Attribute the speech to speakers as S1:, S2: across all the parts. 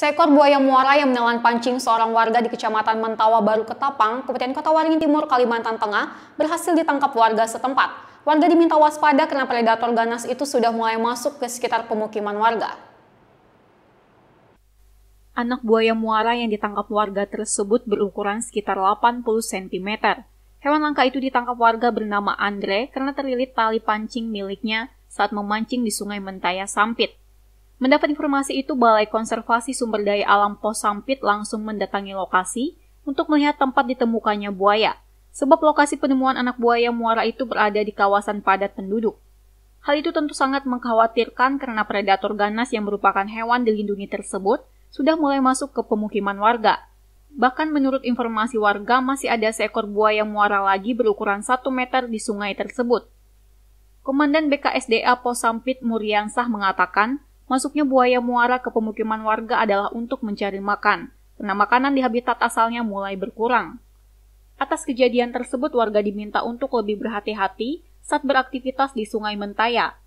S1: Seekor buaya muara yang menelan pancing seorang warga di Kecamatan Mentawa Baru Ketapang, Kabupaten Kota Waringin Timur, Kalimantan Tengah, berhasil ditangkap warga setempat. Warga diminta waspada karena predator ganas itu sudah mulai masuk ke sekitar pemukiman warga.
S2: Anak buaya muara yang ditangkap warga tersebut berukuran sekitar 80 cm. Hewan langka itu ditangkap warga bernama Andre karena terlilit tali pancing miliknya saat memancing di Sungai Mentaya Sampit. Mendapat informasi itu, Balai Konservasi Sumber Daya Alam Pos Sampit langsung mendatangi lokasi untuk melihat tempat ditemukannya buaya, sebab lokasi penemuan anak buaya muara itu berada di kawasan padat penduduk. Hal itu tentu sangat mengkhawatirkan karena predator ganas yang merupakan hewan dilindungi tersebut sudah mulai masuk ke pemukiman warga. Bahkan menurut informasi warga masih ada seekor buaya muara lagi berukuran 1 meter di sungai tersebut. Komandan BKSDA Pos Sampit Muriansah mengatakan, Masuknya buaya muara ke pemukiman warga adalah untuk mencari makan, karena makanan di habitat asalnya mulai berkurang. Atas kejadian tersebut, warga diminta untuk lebih berhati-hati saat beraktivitas di Sungai Mentaya.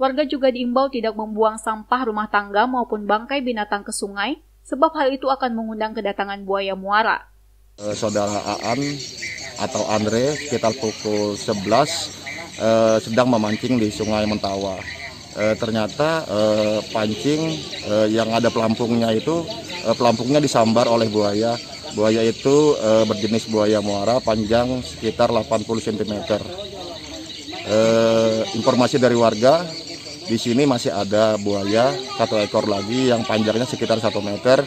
S2: Warga juga diimbau tidak membuang sampah rumah tangga maupun bangkai binatang ke sungai, sebab hal itu akan mengundang kedatangan buaya muara.
S3: Eh, saudara Aan atau Andre sekitar pukul 11 eh, sedang memancing di Sungai Mentawa e, ternyata e, pancing e, yang ada pelampungnya itu e, pelampungnya disambar oleh buaya. Buaya itu e, berjenis buaya muara panjang sekitar 80 cm. E, informasi dari warga di sini masih ada buaya satu ekor lagi yang panjangnya sekitar 1 meter.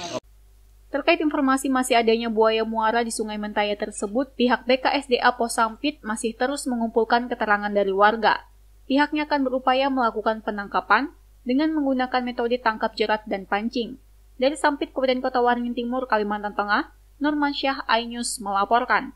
S2: Terkait informasi masih adanya buaya muara di Sungai Mentaya tersebut, pihak BKSDA Posampit masih terus mengumpulkan keterangan dari warga pihaknya akan berupaya melakukan penangkapan dengan menggunakan metode tangkap jerat dan pancing. Dari Sampit Kabupaten Kota Waringin Timur, Kalimantan Tengah, Norman Syah Ainus melaporkan.